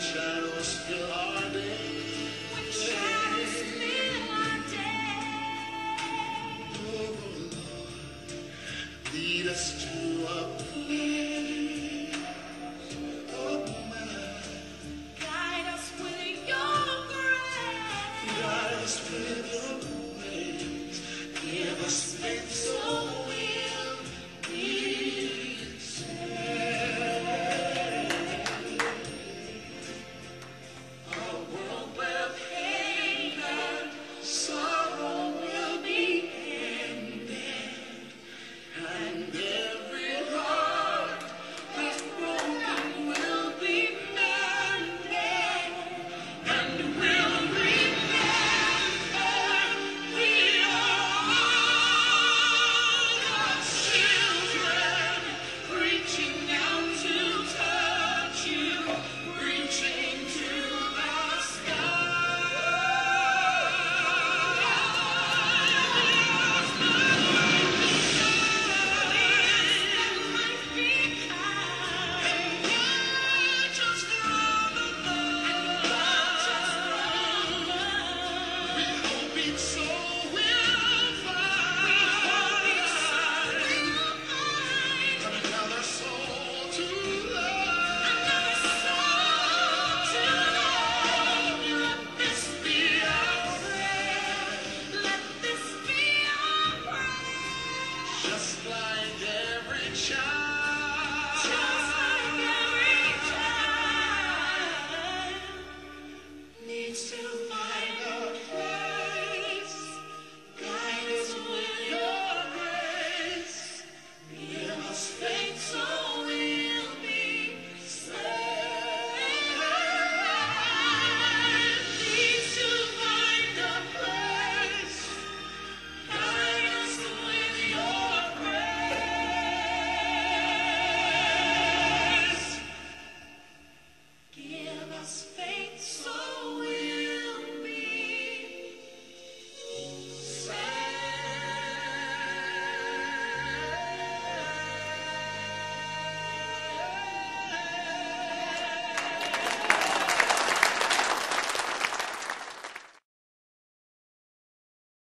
shadows fill our day. Sky.